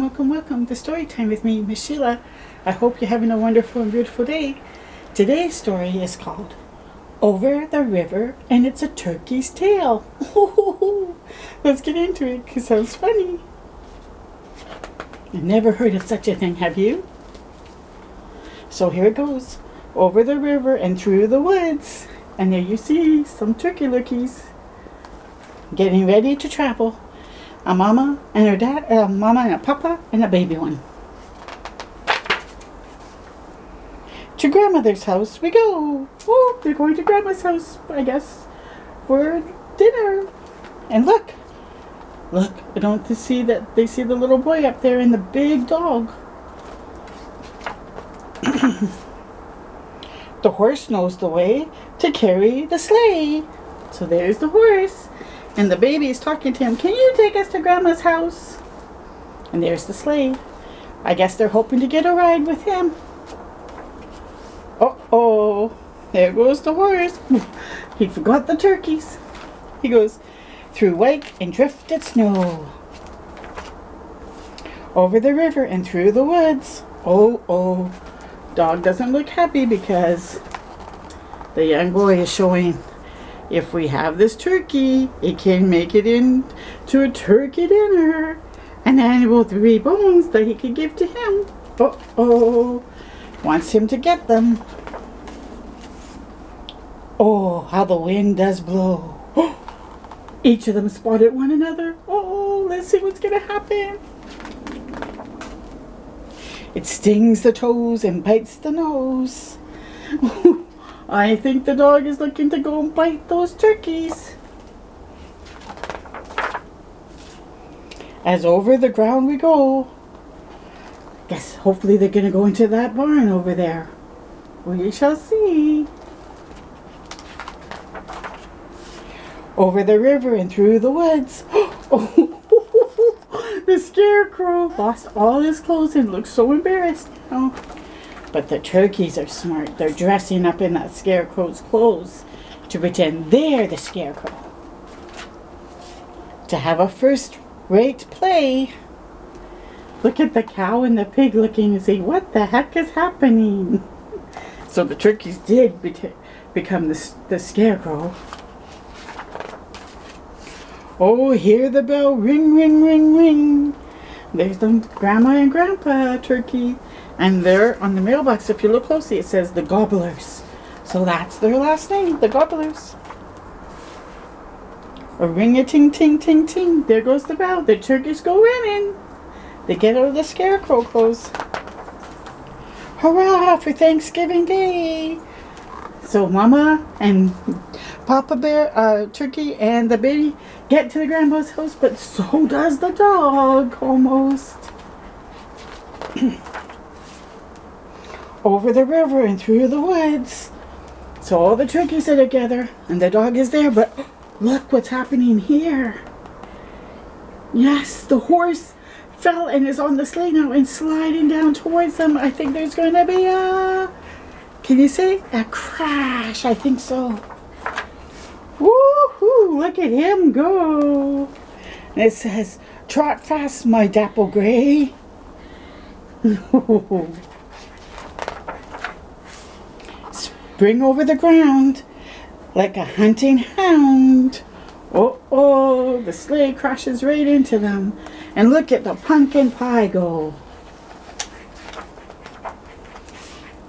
Welcome, welcome, to story time with me, Miss Sheila. I hope you're having a wonderful and beautiful day. Today's story is called Over the River and It's a Turkey's Tale. Let's get into it because it sounds funny. I've never heard of such a thing, have you? So here it goes. Over the river and through the woods. And there you see some turkey lookies getting ready to travel a mama and her dad, a mama and a papa, and a baby one. To grandmother's house we go. Oh, they're going to grandma's house, I guess, for dinner. And look, look, I don't see that they see the little boy up there and the big dog. the horse knows the way to carry the sleigh. So there's the horse. And the baby is talking to him, Can you take us to Grandma's house? And there's the sleigh. I guess they're hoping to get a ride with him. Uh-oh. There goes the horse. he forgot the turkeys. He goes, Through white and drifted snow. Over the river and through the woods. Oh, oh. Dog doesn't look happy because the young boy is showing if we have this turkey, it can make it into a turkey dinner. And then we'll three bones that he could give to him. Uh-oh. Wants him to get them. Oh, how the wind does blow. Each of them spotted one another. Oh, let's see what's going to happen. It stings the toes and bites the nose. I think the dog is looking to go and bite those turkeys. As over the ground we go. Guess hopefully they're going to go into that barn over there. We shall see. Over the river and through the woods. Oh, the scarecrow lost all his clothes and looks so embarrassed now. But the turkeys are smart. They're dressing up in that scarecrow's clothes to pretend they're the scarecrow. To have a first-rate play. Look at the cow and the pig looking and say, what the heck is happening? So the turkeys did be become the, the scarecrow. Oh, hear the bell ring, ring, ring, ring. There's the grandma and grandpa turkey. And there on the mailbox, if you look closely, it says the Gobblers. So that's their last name, the Gobblers. A ring a ting ting ting ting. There goes the bell. The turkeys go running. They get out of the scarecrow clothes. Hurrah for Thanksgiving Day! So Mama and Papa Bear, uh, Turkey and the baby get to the grandma's house, but so does the dog, almost. over the river and through the woods. So all the turkeys are together and the dog is there, but look what's happening here. Yes, the horse fell and is on the sleigh now and sliding down towards them. I think there's going to be a, can you see? a crash? I think so. Look at him go. And it says, trot fast, my dapple gray. spring over the ground like a hunting hound. Oh, oh, the sleigh crashes right into them. And look at the pumpkin pie go.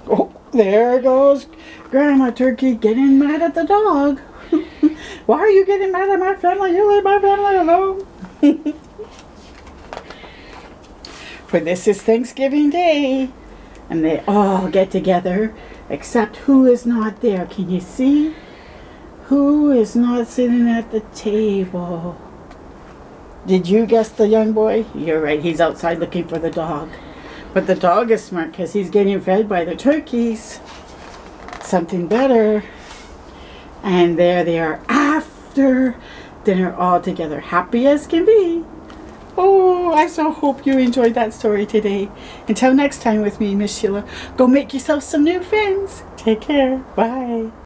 Oh, there goes Grandma Turkey getting mad at the dog. Why are you getting mad at my family? You leave my family alone. For this is Thanksgiving Day. And they all get together except who is not there. Can you see? Who is not sitting at the table? Did you guess the young boy? You're right, he's outside looking for the dog. But the dog is smart because he's getting fed by the turkeys. Something better. And there they are after dinner all together, happy as can be. Oh, I so hope you enjoyed that story today. Until next time with me, Miss Sheila, go make yourself some new friends. Take care. Bye.